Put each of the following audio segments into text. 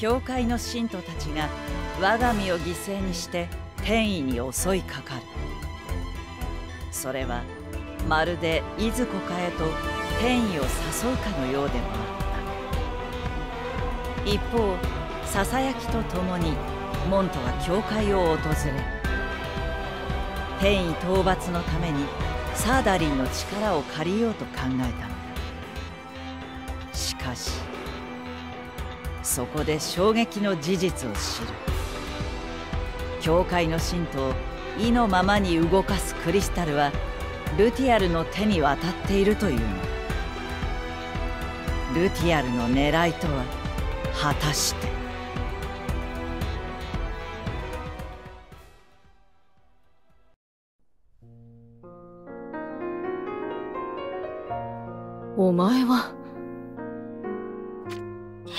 教会の信徒たちが我が身を犠牲にして天意に襲いかかる。それはまるでいずこかへと天意を誘うかのようでもあった。一方ささやきとともにモントは教会を訪れ天意討伐のためにサーダリンの力を借りようと考えたのだ。しかしそこで衝撃の事実を知る。教会の信徒を意のままに動かすクリスタルはルティアルの手に渡っているというのだ。ルティアルの狙いとは果たして。お前は。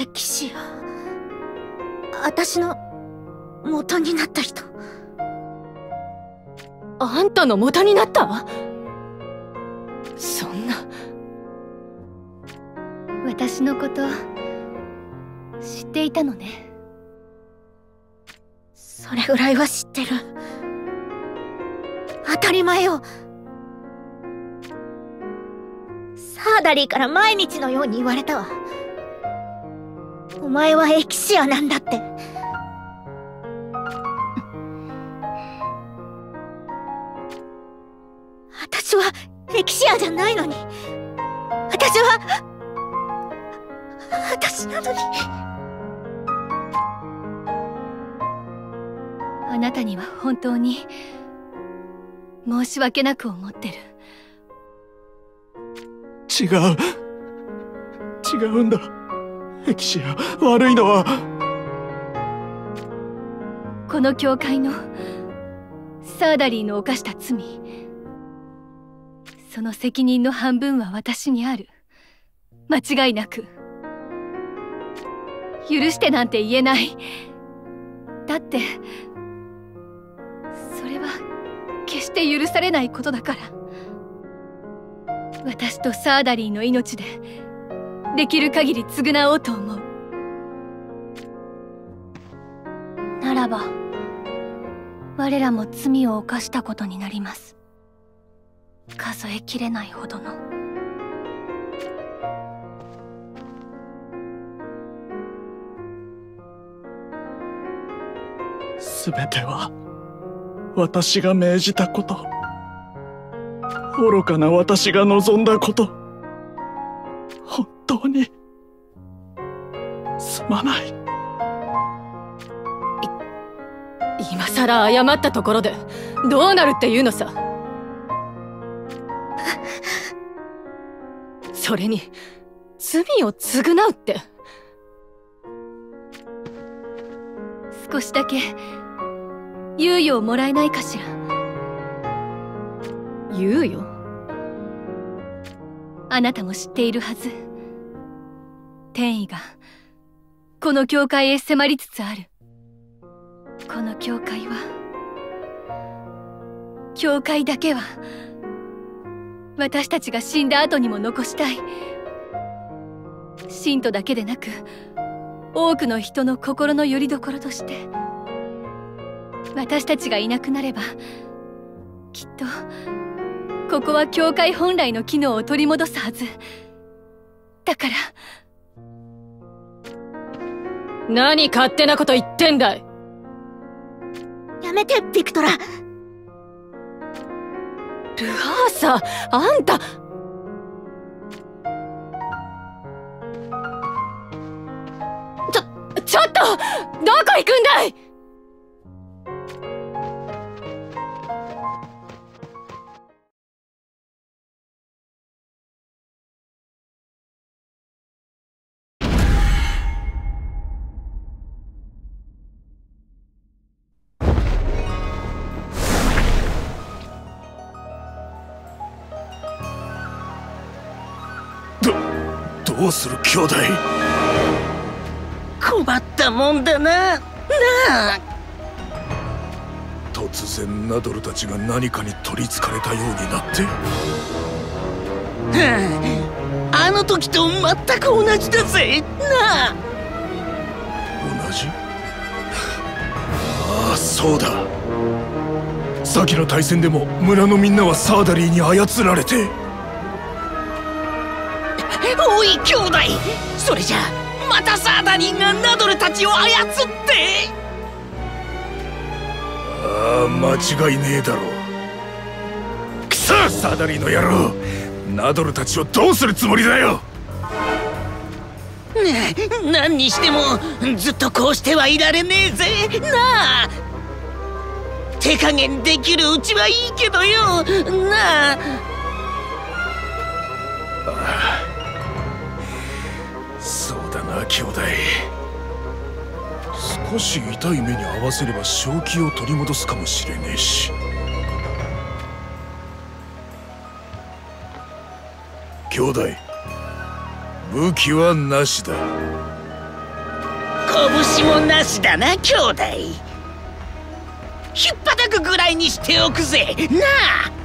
エキシア私の元になった人。あんたの元になった？そんな。私のこと知っていたのね。それぐらいは知ってる。当たり前よーダリーから毎日のように言われたわ。お前はエキシアなんだって。私はエキシアじゃないのに。私は私なのに。あなたには本当に申し訳なく思ってる。違う。違うんだ。エキシア悪いのは。この教会のサーダリーの犯した罪。その責任の半分は私にある。間違いなく。許してなんて言えない。だってそれは決して許されないことだから。私とサーダリーの命でできる限り償おうと思う。ならば我らも罪を犯したことになります。数えきれないほどの。全ては私が命じたこと。愚かな私が望んだこと。本当に。すまない。今さら謝ったところでどうなるっていうのさ。それに罪を償うって。少しだけ猶予をもらえないかしら猶予あなたも知っているはず。天意がこの教会へ迫りつつある。この教会は教会だけは私たちが死んだ後にも残したい。信徒だけでなく多くの人の心の拠り所として私たちがいなくなればきっとここは教会本来の機能を取り戻すはず。だから。何勝手なこと言ってんだい。やめてビクトラ。ルハーサあんた。ちょちょっとどこ行くんだい？うする兄弟？困ったもんだな。なあ。突然ナドルたちが何かに取りつかれたようになって？あ。の時と全く同じだぜ。なあ。同じ？ああそうだ。先の対戦でも村のみんなはサーダリーに操られておい兄弟。それじゃまたサーダリーがナドルたちを操って。ああ間違いねえだろくそサーダリーの野郎。ナドルたちをどうするつもりだよ。ねえ何にしてもずっとこうしてはいられねえぜ。なあ。手加減できるうちはいいけどよ。なあ。そうだな兄弟。少し痛い目に合わせれば正気を取り戻すかもしれねえし。兄弟武器はなしだ。拳もなしだな兄弟。ひっぱたくぐらいにしておくぜ。なあ。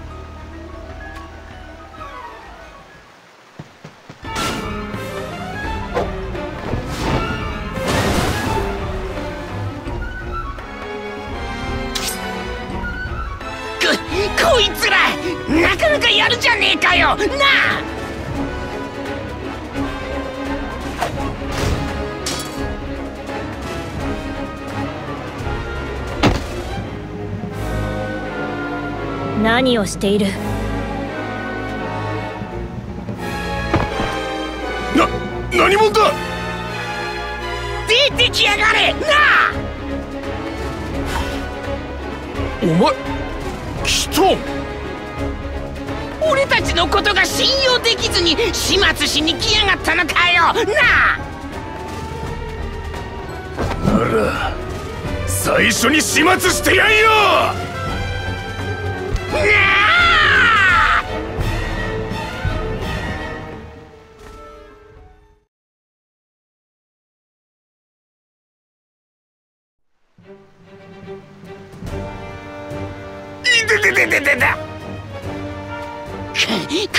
何をしている？な何者だ？出てきやがれ！なあ！お前来たん俺たちのことが信用できずに始末しに来やがったのかよ！なあ！なら最初に始末してやんよ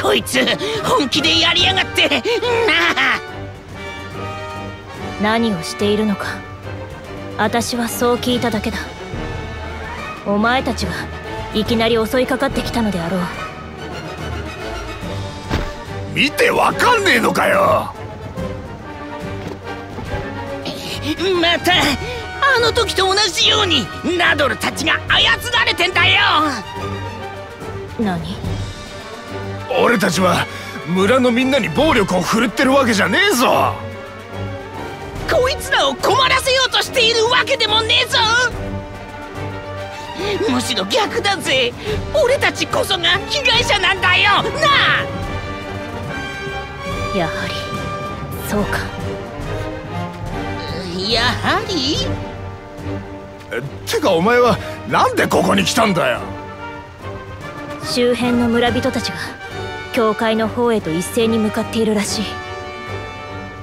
こいつ本気でやりやがって。な あ何をしているのか。私はそう聞いただけだ。お前たちがいきなり襲いかかってきたのであろう。見てわかんねえのかよ。またあの時と同じようにナドルたちが操られてんだよ。何？俺たちは村のみんなに暴力を振るってるわけじゃねえぞ。こいつらを困らせようとしているわけでもねえぞむしろ逆だぜ。俺たちこそが被害者なんだよ。なやはりそうか。あやはり？てかお前はなんでここに来たんだよ。周辺の村人たちが教会の方へと一斉に向かっているらしい。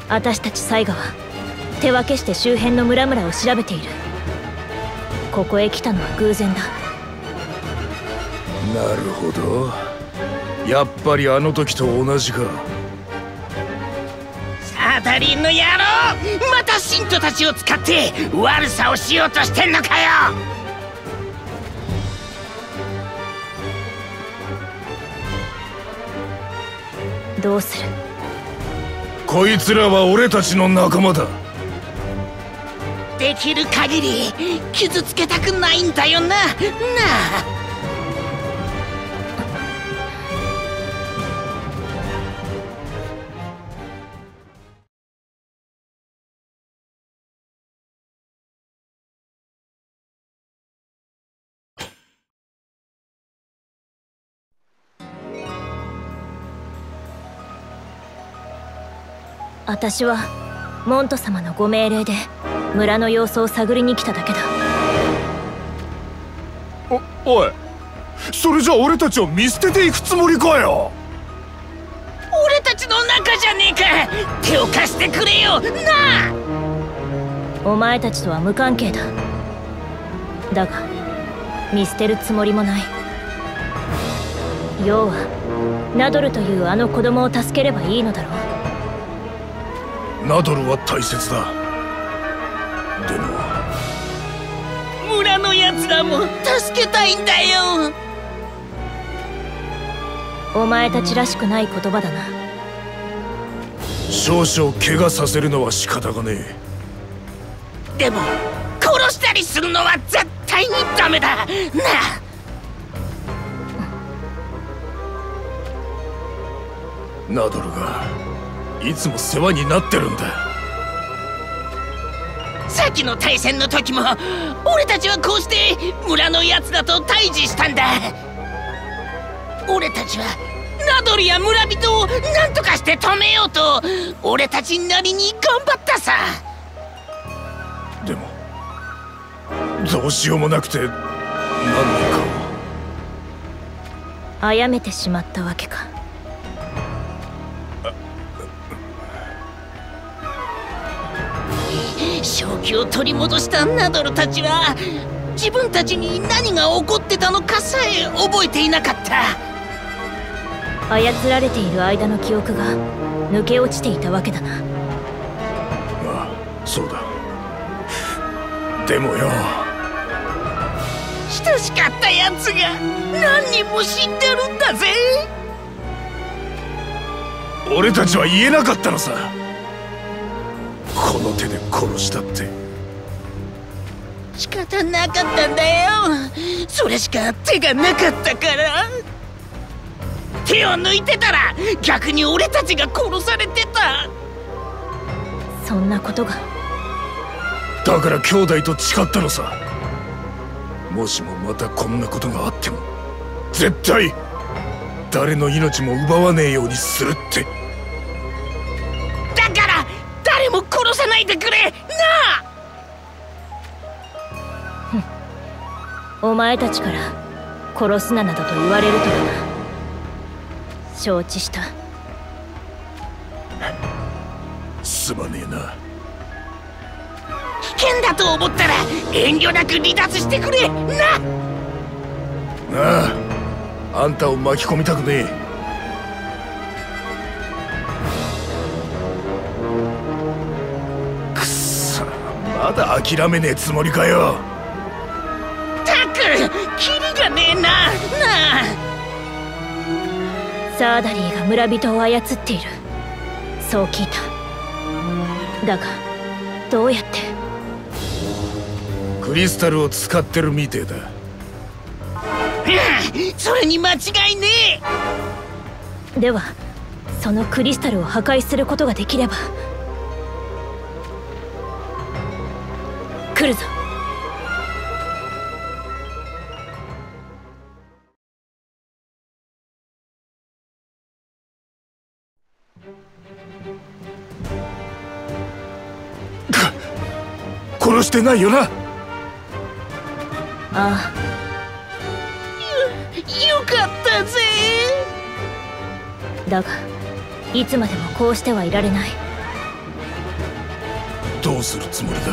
私たちサイガは手分けして周辺の村々を調べているここへ来たのは偶然だ。なるほど。やっぱりあの時と同じか。サーダリンの野郎また信徒たちを使って悪さをしようとしてんのかよ。どうする？こいつらは俺たちの仲間だできる限り傷つけたくないんだよな。なあ。私はモント様のご命令で村の様子を探りに来ただけだ。おおい。それじゃ俺たちを見捨てていくつもりかよ。俺たちの仲じゃねえか。手を貸してくれよ。なあ。お前たちとは無関係だ。だが見捨てるつもりもない。要はナドルというあの子供を助ければいいのだろう。ナドルは大切だでも村のやつらも助けたいんだよ。お前たちらしくない言葉だな。少々怪我させるのは仕方がねえ。でも殺したりするのは絶対にダメだ。なあ。ナドルがいつも世話になってるんださっきの対戦の時も俺たちはこうして村のやつらと対峙したんだ。俺たちはナドルや村人を何とかして止めようと俺たちなりに頑張ったさ。でもどうしようもなくて何年かを。殺めてしまったわけか正気を取り戻したナドルたちは自分たちに何が起こってたのかさえ覚えていなかった。操られている間の記憶が抜け落ちていたわけだな。ああそうだ。でもよ。親しかったやつが何人も死んでるんだぜ。俺たちは言えなかったのさこの手で殺したって。仕方なかったんだよ。それしか手がなかったから。手を抜いてたら逆に俺たちが殺されてた。そんなことが。だから兄弟と誓ったのさ。もしもまたこんなことがあっても絶対誰の命も奪わねえようにするって殺さないでくれ！なあ！お前たちから殺すななどと言われるとはな。承知した。すまねえな。危険だと思ったら遠慮なく離脱してくれ！なあ！あ！あんたを巻き込みたくねえまだ諦めねえつもりかよ。たくキリがねえな。なあ。サーダリーが村人を操っている。そう聞いた。だがどうやって？クリスタルを使ってるみてえだ。それに間違いねえ。ではそのクリスタルを破壊することができれば来るぞ。殺してないよな？ああ。よかったぜ。だがいつまでもこうしてはいられない。どうするつもりだ？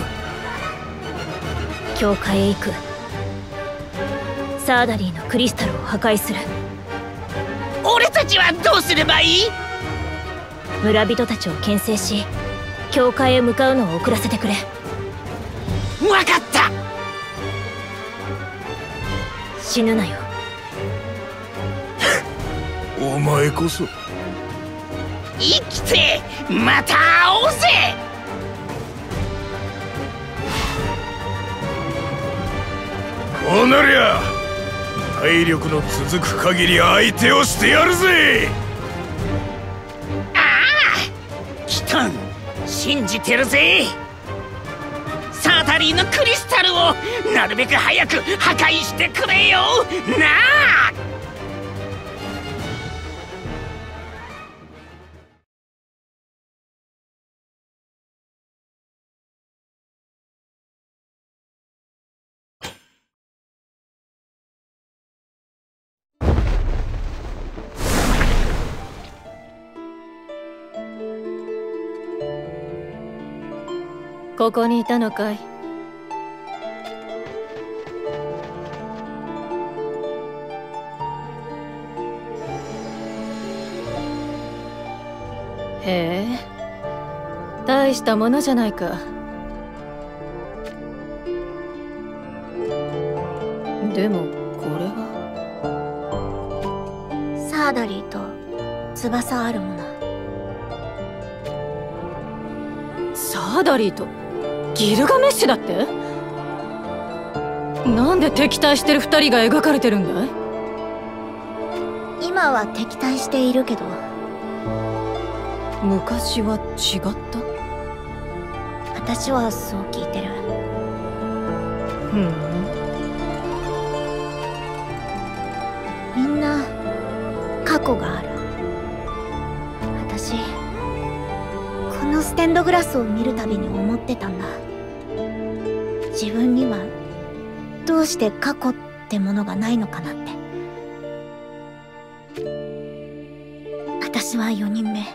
教会へ行く。サーダリーのクリスタルを破壊する。俺たちはどうすればいい？村人たちを牽制し教会へ向かうのを遅らせてくれ。分かった！死ぬなよ。お前こそ。生きてまた会おうぜこうなりゃ体力の続く限り相手をしてやるぜ。ああキトン信じてるぜ。サータリーのクリスタルをなるべく早く破壊してくれよ。なあ。ここにいたのかい？へえ大したものじゃないか。でもこれは？サーダリーと翼あるもの。サーダリーと？ギルガメッシュだって？なんで敵対してる二人が描かれてるんだい？今は敵対しているけど。昔は違った？私はそう聞いてる。ふん。みんな過去があるステンドグラスを見るたびに思ってたんだ。自分にはどうして過去ってものがないのかなって。私は4人目。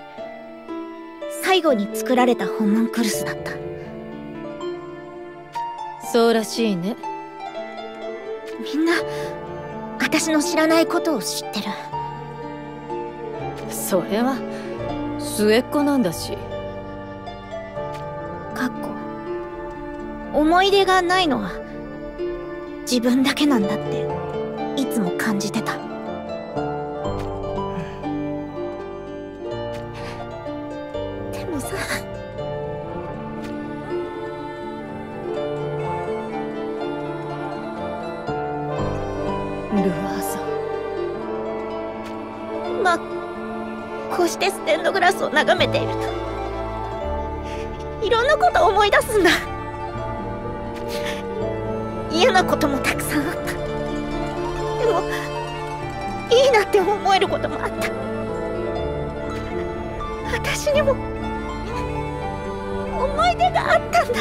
最後に作られたホムンクルスだった。そうらしいね。みんな私の知らないことを知ってる。それは末っ子なんだし思い出がないのは自分だけなんだっていつも感じてた。でもさルアーさ今こうしてステンドグラスを眺めているといろんなこと思い出すんだ。嫌なこともたくさんあった。でもいいなって思えることもあった。私にも思い出があったんだ。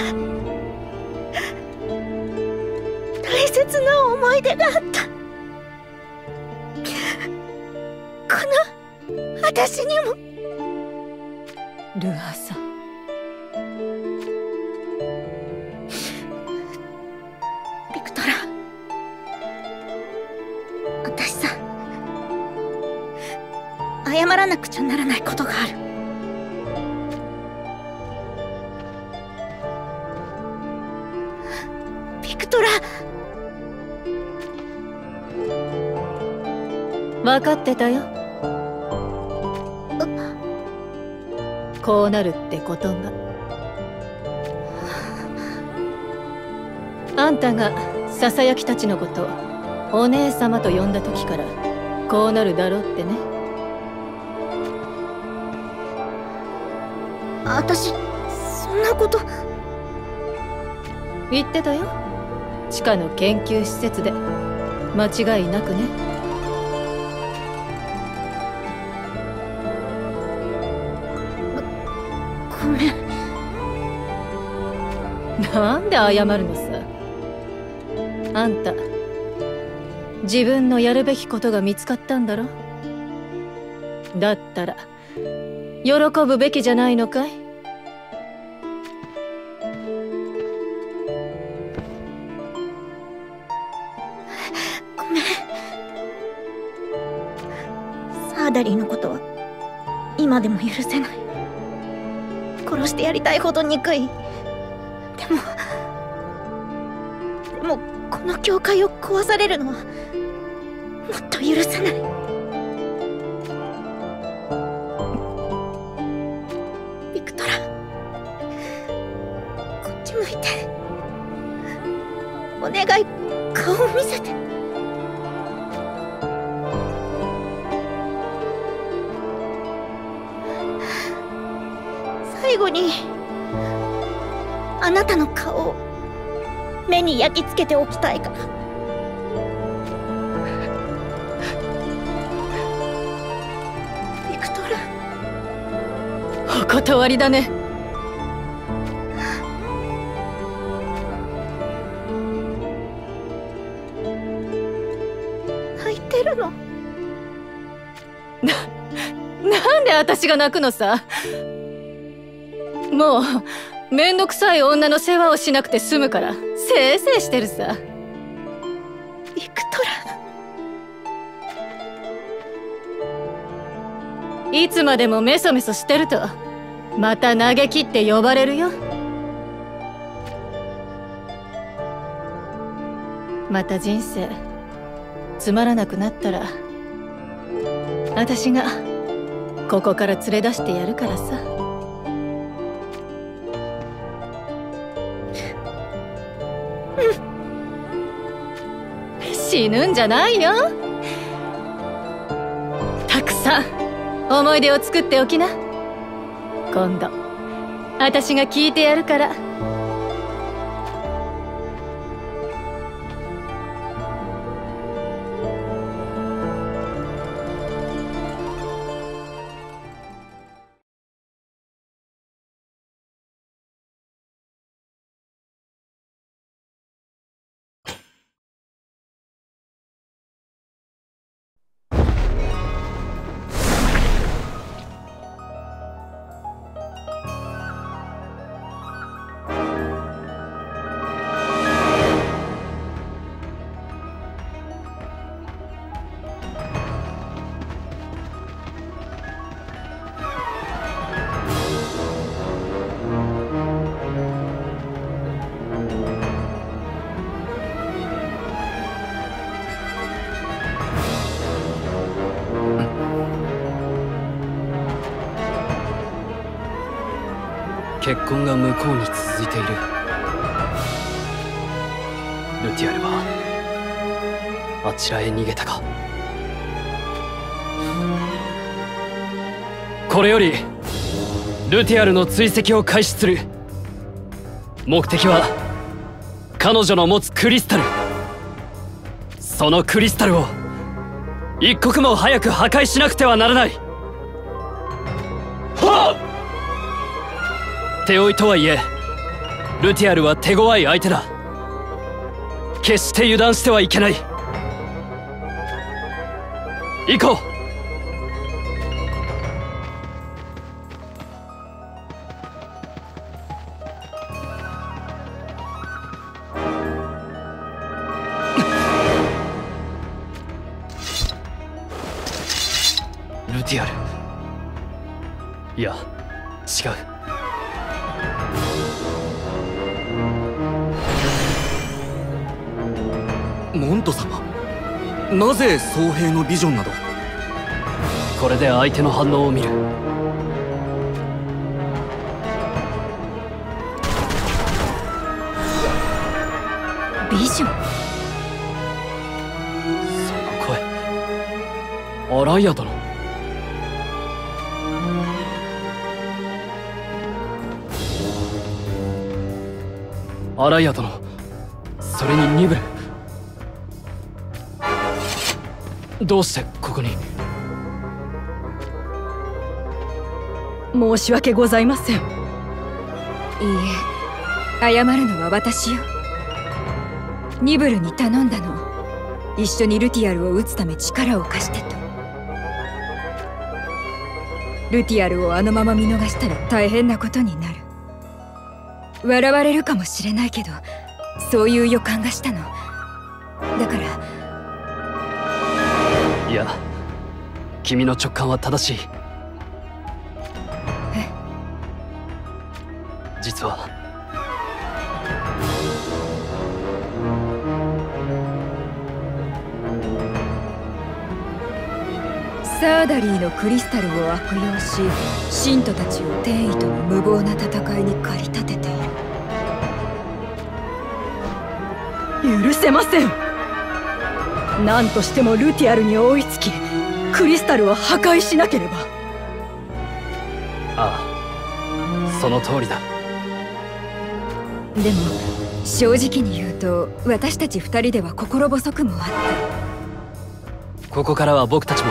大切な思い出があった。この私にも。ルアーさビらなくちゃならないことがある。ビクトラ。分かってたよ。こうなるってことが。あんたがささやきたちのことお姉様と呼んだ時からこうなるだろうってね。私そんなこと。言ってたよ。地下の研究施設で。間違いなくね。ごめん。なんで謝るのさ。あんた自分のやるべきことが見つかったんだろ。だったら喜ぶべきじゃないのかいでも許せない。殺してやりたいほど憎い。でもでもこの教会を壊されるのはもっと許せない。ビクトラこっち向いてお願いに焼き付けておきたいから。お断りだね。泣いてるの？なんで私が泣くのさ？もうめんどくさい女の世話をしなくて済むからせいせいしてるさ。ビクトラいつまでもメソメソしてるとまた投げ切って呼ばれるよ。また人生つまらなくなったら私がここから連れ出してやるからさ死ぬんじゃないよ。たくさん思い出を作っておきな。今度私が聞いてやるから。結婚が向こうに続いている。ルティアルはあちらへ逃げたか。これよりルティアルの追跡を開始する。目的は彼女の持つクリスタル。そのクリスタルを一刻も早く破壊しなくてはならない。手負いとはいえルティアルは手強い相手だ。決して油断してはいけない。行こう。手の反応を見る。ビジョン？その声アライア殿アライア殿それにニブル。どうしてここに？申し訳ございません。いいえ謝るのは私よ。ニブルに頼んだの。一緒にルティアルを撃つため力を貸してと。ルティアルをあのまま見逃したら大変なことになる。笑われるかもしれないけどそういう予感がしたの。だから。いや君の直感は正しいのクリスタルを悪用し信徒たちを天意との無謀な戦いに駆り立てている。許せません。何としてもルティアルに追いつきクリスタルを破壊しなければ。ああその通りだ。でも正直に言うと私たち二人では心細くもあった。ここからは僕たちも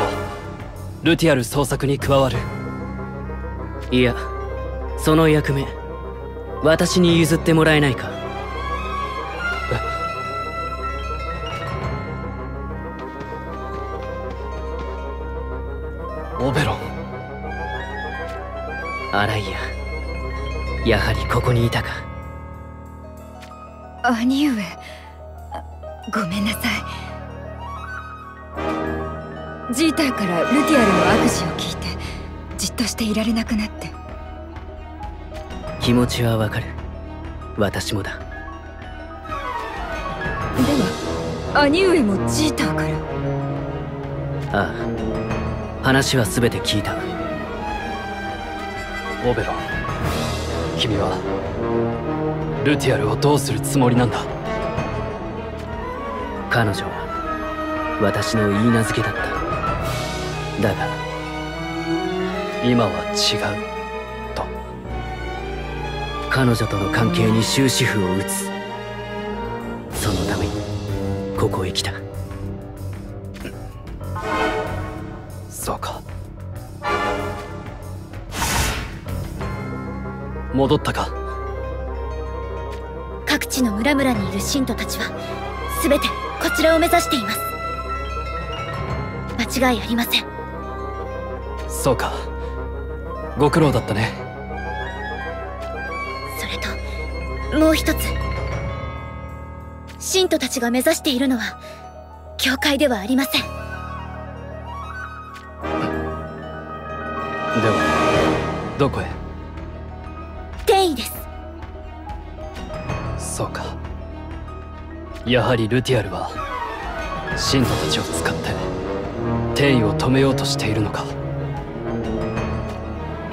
ルティアル捜索に加わる。いやその役目私に譲ってもらえないか。オベロン。アライアやはりここにいたか。兄上。ごめんなさいジーターからルティアルの悪事を聞いてじっとしていられなくなって。気持ちはわかる。私もだ。では兄上もジーターから。ああ。話は全て聞いた。オベロ。ン君はルティアルをどうするつもりなんだ？彼女は私の言い名付けだっただが今は違うと。彼女との関係に終止符を打つ。そのためにここへ来た。そうか。戻ったか。各地の村々にいる信徒たちは全てこちらを目指しています。間違いありません。そうか。ご苦労だったね。それともう一つ。信徒たちが目指しているのは教会ではありません。ではどこへ？転移です。そうか。やはりルティアルは信徒たちを使って転移を止めようとしているのか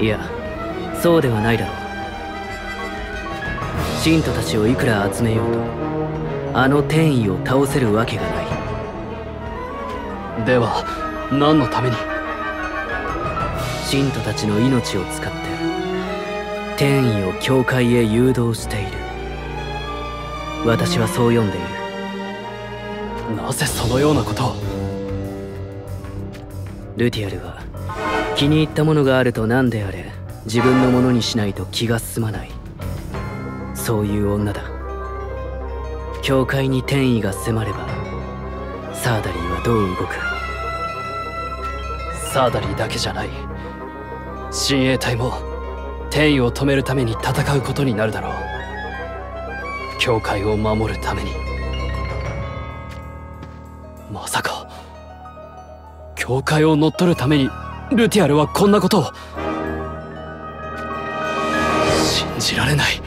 いやそうではないだろう。信徒たちをいくら集めようとあの転移を倒せるわけがない。では何のために？信徒たちの命を使って転移を教会へ誘導している。私はそう読んでいる。なぜそのようなことを？ルティアルは気に入ったものがあると何であれ自分のものにしないと気が済まない。そういう女だ。教会に転移が迫ればサーダリーはどう動く。サーダリーだけじゃない。親衛隊も転移を止めるために戦うことになるだろう。教会を守るために。まさか教会を乗っ取るためにルティアルはこんなことを。信じられない。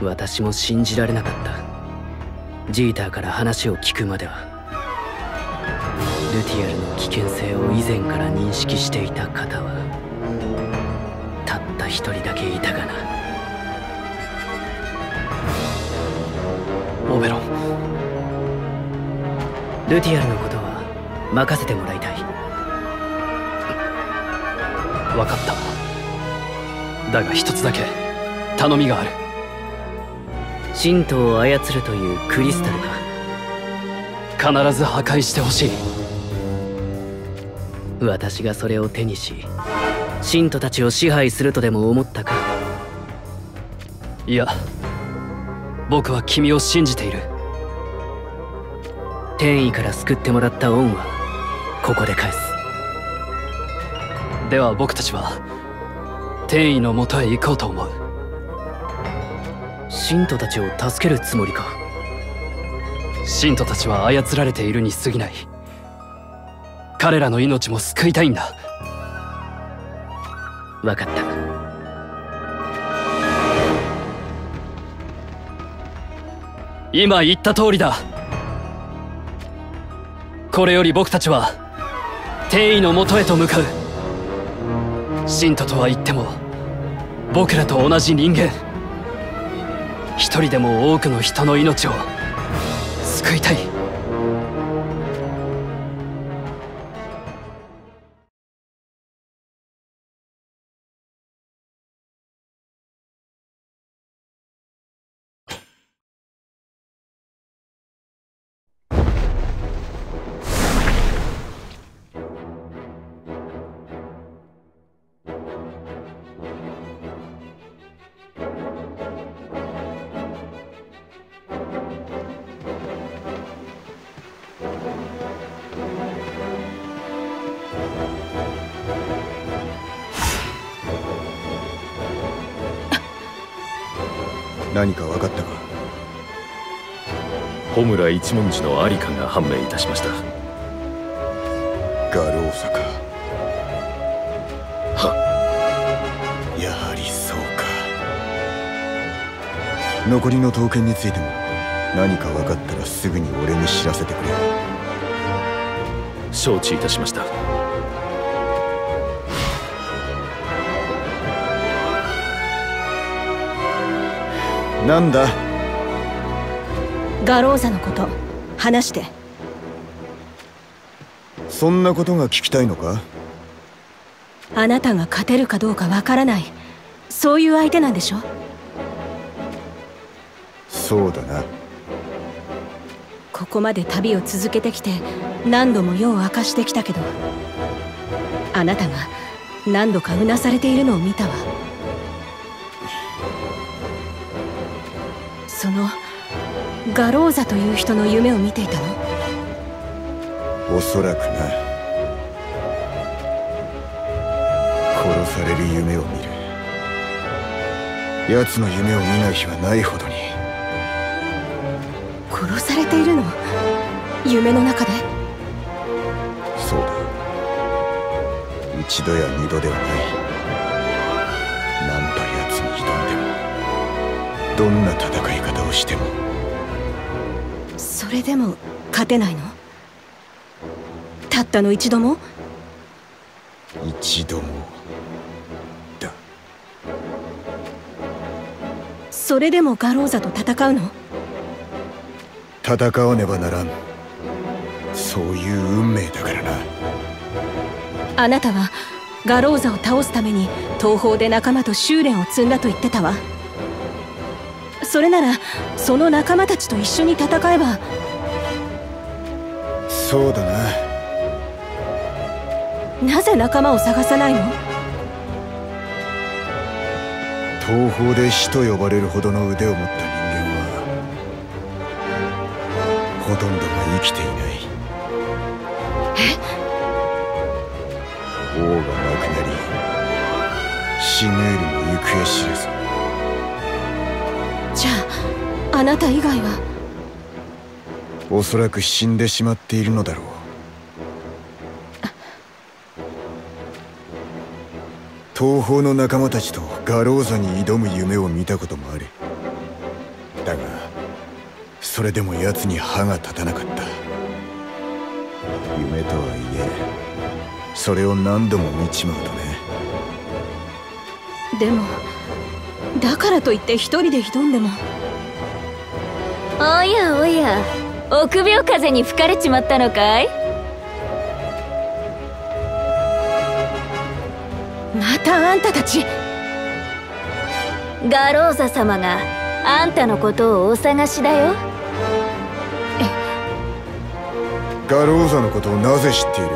私も信じられなかった。ジーターから話を聞くまでは。ルティアルの危険性を以前から認識していた方はたった一人だけいたがな。オベロン。ルティアルのことは任せてもらいたい分かった。だが一つだけ頼みがある。神道を操るというクリスタルか。必ず破壊してほしい。私がそれを手にし信徒たちを支配するとでも思ったか。いや僕は君を信じている。天意から救ってもらった恩はここで返すでは僕たちは天意のもとへ行こうと思う。信徒たちを助けるつもりか。信徒たちは操られているに過ぎない。彼らの命も救いたいんだ。分かった。今言った通りだ。これより僕たちは天意のもとへと向かう信徒とは言っても僕らと同じ人間。一人でも多くの人の命を救いたい。一文字のありかが判明いたしました。画廊坂はやはりそうか。残りの刀剣についても何か分かったらすぐに俺に知らせてくれ。承知いたしました。なんだ？ガローザのこと。話して。そんなことが聞きたいのか？あなたが勝てるかどうかわからない。そういう相手なんでしょ？そうだな。ここまで旅を続けてきて何度も夜を明かしてきたけどあなたが何度かうなされているのを見たわガローザという人の夢を見ていたの？おそらくな。殺される夢を見る。奴の夢を見ない日はないほどに。殺されているの？夢の中で？そうだ。一度や二度ではない。なんた奴に挑んでも。どんな戦い方をしても。それでも勝てないの？たったの一度も？一度も。だ。それでもガローザと戦うの？戦わねばならん。そういう運命だからな。あなたはガローザを倒すために東方で仲間と修練を積んだと言ってたわ。それならその仲間たちと一緒に戦えばそうだな。なぜ仲間を探さないの？東方で死と呼ばれるほどの腕を持った人間はほとんどが生きていない。王が亡くなりシムールも行方知れず。じゃああなた以外は？おそらく死んでしまっているのだろう。東方の仲間たちとガローザに挑む夢を見たこともあるだがそれでも奴に歯が立たなかった。夢とはいえそれを何度も見ちまうとね。でもだからといって一人で挑んでも。おやおや。臆病風に吹かれちまったのかい？またあんたたち。ガローザ様があんたのことをお探しだよ。ガローザのことをなぜ知っている？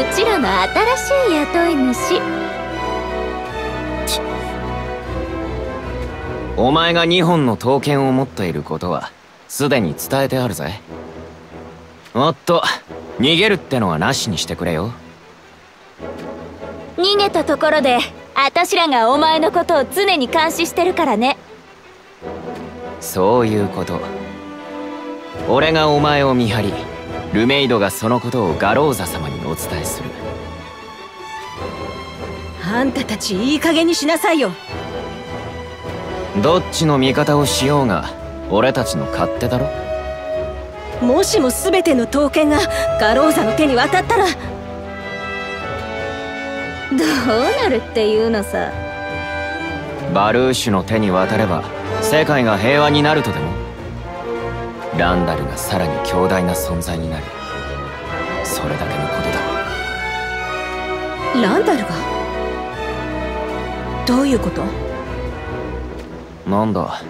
うちらの新しい雇い主お前が2本の刀剣を持っていることはすでに伝えてあるぜ。おっと逃げるってのはなしにしてくれよ。逃げたところであたしらがお前のことを常に監視してるからね。そういうこと。俺がお前を見張りルメイドがそのことをガローザ様にお伝えする。あんたたちいい加減にしなさいよどっちの味方をしようが俺たちの勝手だろ？もしも全ての刀剣がガローザの手に渡ったら。どうなるっていうのさ。バルーシュの手に渡れば世界が平和になるとでも？ランダルがさらに強大な存在になるそれだけのことだ。ランダルが？どういうこと？なんだ？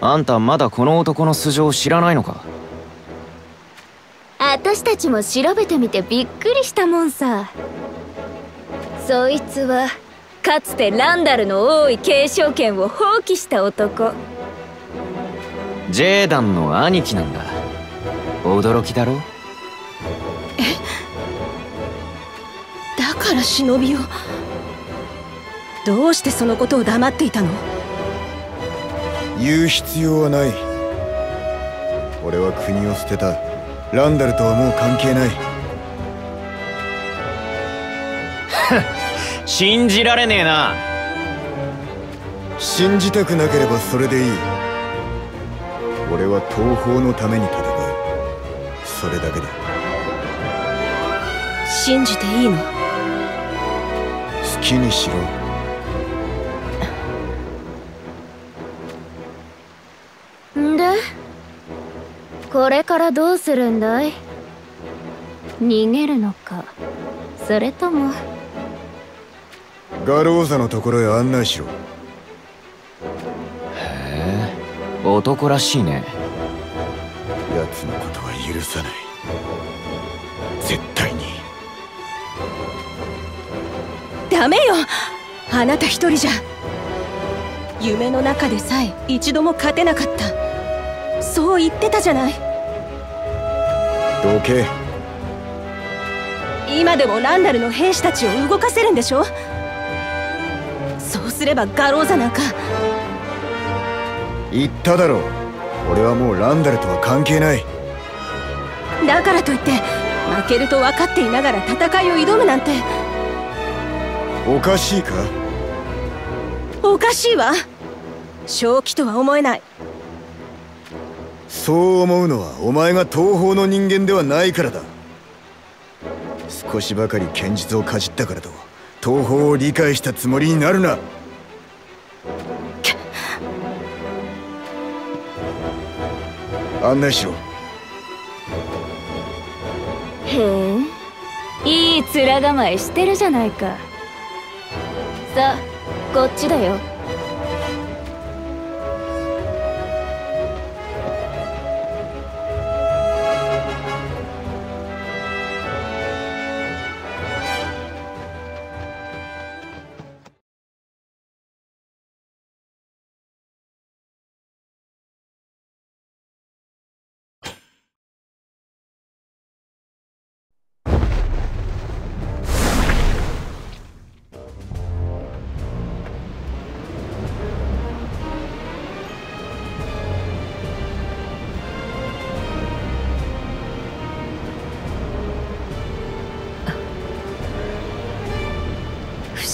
あんたまだこの男の素性を知らないのか？私たちも調べてみてびっくりしたもんさ。そいつはかつてランダルの王位継承権を放棄した男。ジェーダンの兄貴なんだ。驚きだろ？だから忍びを。どうしてそのことを黙っていたの？言う必要はない。俺は国を捨てた。ランダルとはもう関係ない。信じられねえな。信じたくなければそれでいい。俺は東方のために戦う。それだけだ。信じていいの？好きにしろこれからどうするんだい？逃げるのか？それとも。ガローザのところへ案内しろ。へえ男らしいね。奴のことは許さない。絶対に。ダメよ！あなた一人じゃ。夢の中でさえ一度も勝てなかった。そう言ってたじゃないどけ？今でもランダルの兵士たちを動かせるんでしょ？そうすればガローザなんか。言っただろ俺はもうランダルとは関係ない。だからといって負けると分かっていながら戦いを挑むなんて。おかしいか？おかしいわ。正気とは思えないそう思うのはお前が東方の人間ではないからだ。少しばかり剣術をかじったからと東方を理解したつもりになるな。案内しろ。へえ。いい面構えしてるじゃないか。さあこっちだよ。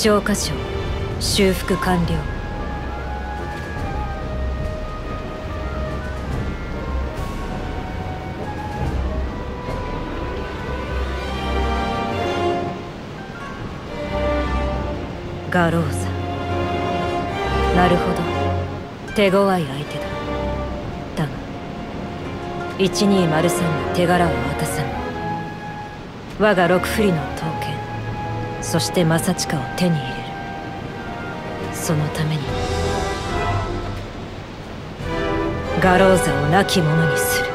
負傷箇所修復完了。ガローザなるほど。手強い相手だ。だが1203に手柄を渡さぬ。我が六振りの刀剣そして正親を手に入れる。そのために。ガローザを亡き者にする。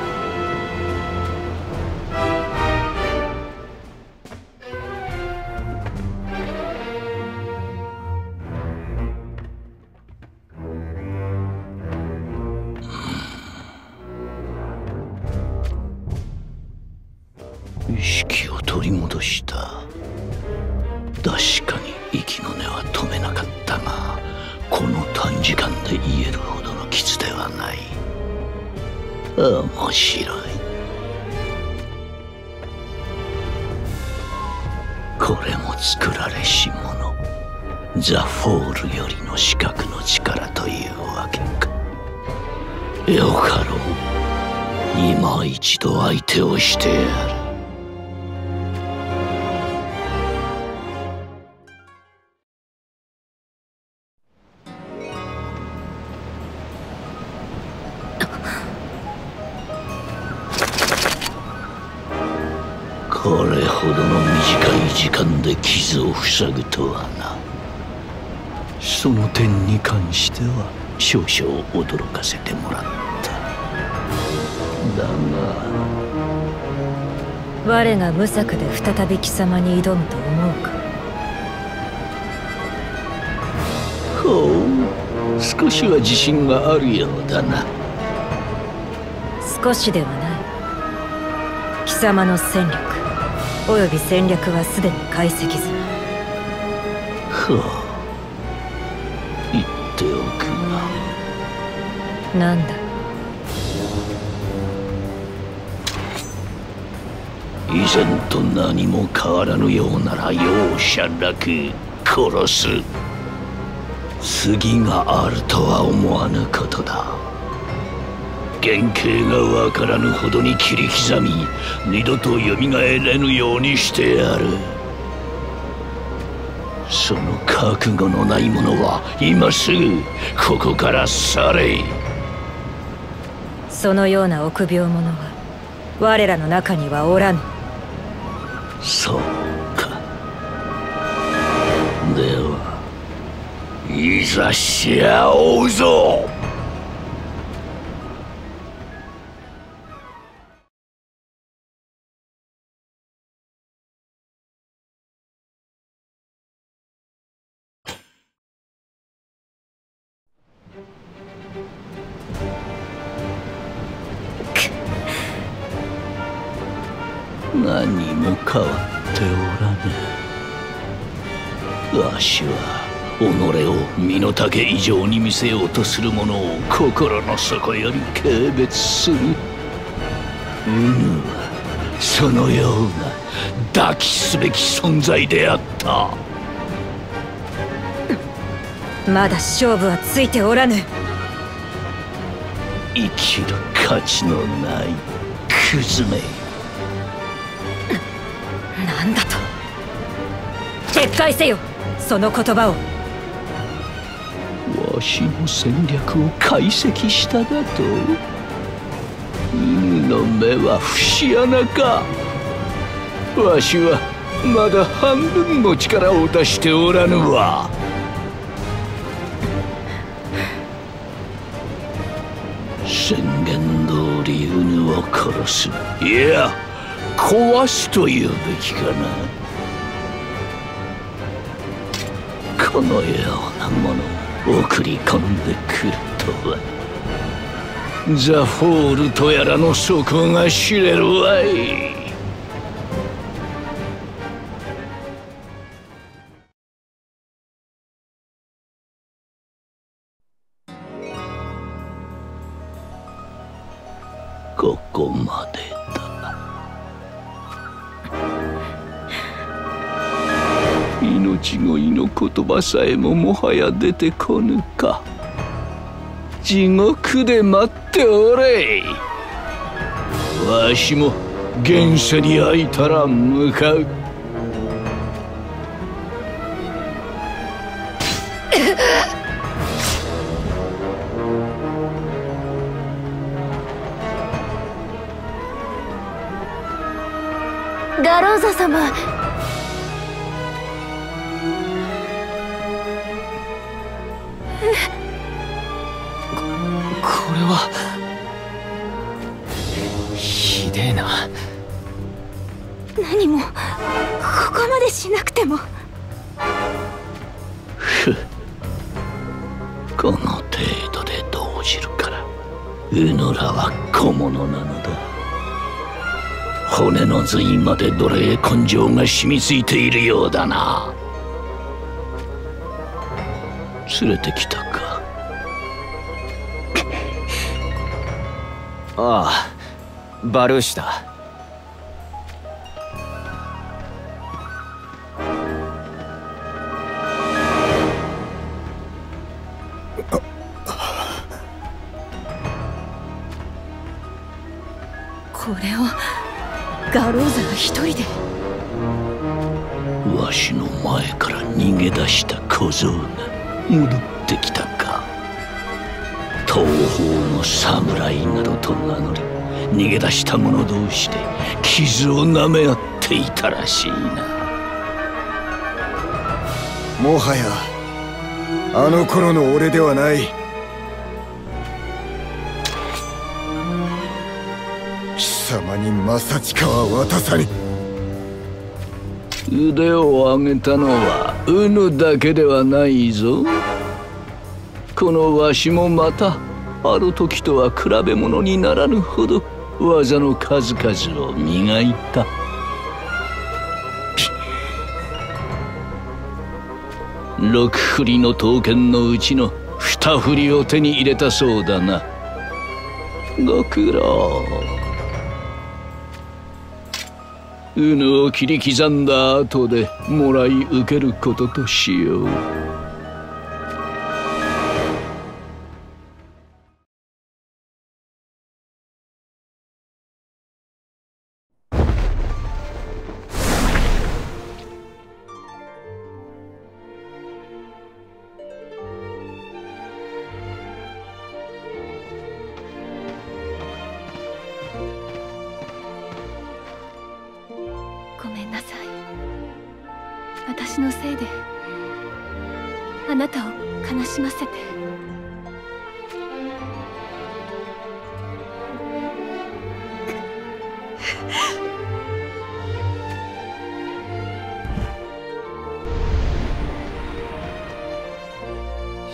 策で再び貴様に挑むと思うか？ほう。少しは自信があるようだな。少しではない。貴様の戦力および戦略はすでに解析済み。ほう。言っておくが。なんだ？以前と何も変わらぬようなら容赦なく殺す。次があるとは思わぬことだ。原型がわからぬほどに切り刻み二度と蘇れぬようにしてやる。その覚悟のない者は今すぐここから去れ。そのような臆病者は我らの中にはおらぬ。そうか。ではいざし合おうぞ。身の丈以上に見せようとする者を心の底より軽蔑する。うそのような抱きすべき存在であった。まだ勝負はついておらぬ。生きる価値のないクズめ。なんだと。撤回せよ。その言葉をわしの戦略を解析しただと犬の目は節穴かわしはまだ半分も力を出しておらぬわ宣言通り犬を殺すいや壊すというべきかなこのようなもの送り込んでくるとは。ザ・フォールとやらの底が知れるわい。葉さえももはや出てこぬか。地獄で待っておれ。わしも現世に会いたら向かう。ガローザ様何もここまでしなくても。ふこの程度で動じるからうぬらは小物なのだ。骨の髄まで奴隷根性が染みついているようだな。連れてきたか。ああバルーシだガローザが一人で。わしの前から逃げ出した小僧が戻ってきたか。東方の侍などと名乗り逃げ出した者同士で傷を舐め合っていたらしいな。もはやあの頃の俺ではないに正近は渡さぬ腕を上げたのはうぬだけではないぞ。このわしもまたある時とは比べ物にならぬほど技の数々を磨いた。六振りの刀剣のうちの二振りを手に入れたそうだな。ご苦労。うぬを切り刻んだ後でもらい受けることとしよう。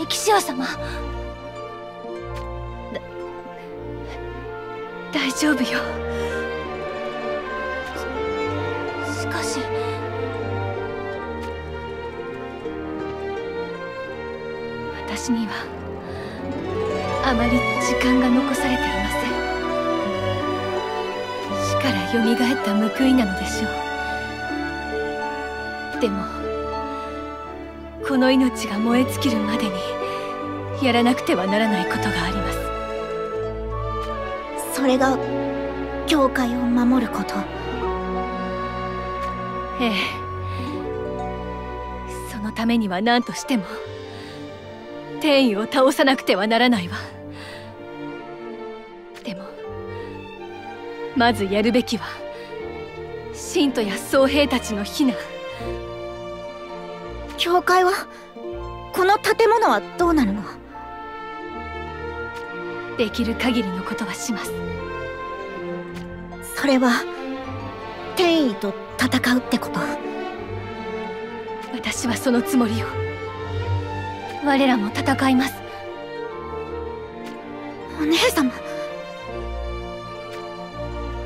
エキシア様。だ大丈夫よ。ししかし。私にはあまり時間が残されていません。死からよみがえった報いなのでしょう。でもの命が燃え尽きるまでにやらなくてはならないことがあります。それが教会を守ること。ええ。そのためには何としても天意を倒さなくてはならないわ。でもまずやるべきは信徒や僧兵たちの避難教会はこの建物はどうなるの？できる限りのことはします。それは天意と戦うってこと？私はそのつもりよ。我らも戦います。お姉様。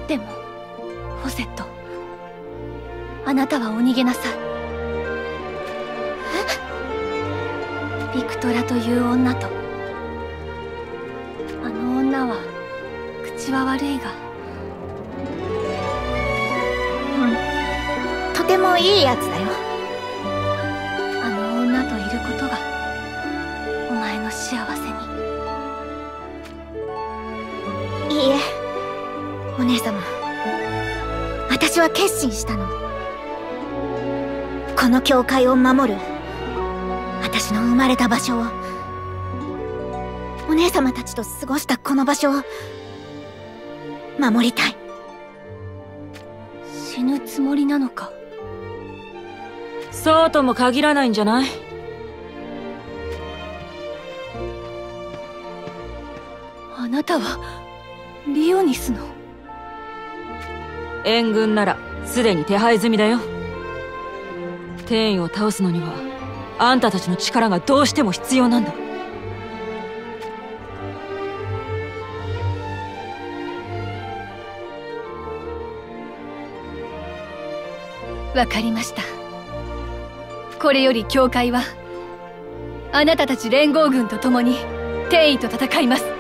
でもフォセット。あなたはお逃げなさいクトラという女と。あの女は口は悪いが。うん。とてもいいやつだよ。あの女といることがお前の幸せに。いいえ。お姉様。私は決心したの。この教会を守る私の生まれた場所を。お姉様たちと過ごしたこの場所を。守りたい。死ぬつもりなのか。そうとも限らないんじゃない？あなたはリオニスの？援軍ならすでに手配済みだよ。天意を倒すのにはあんたたちの力がどうしても必要なんだ。わかりました。これより教会はあなたたち連合軍と共に天意と戦います。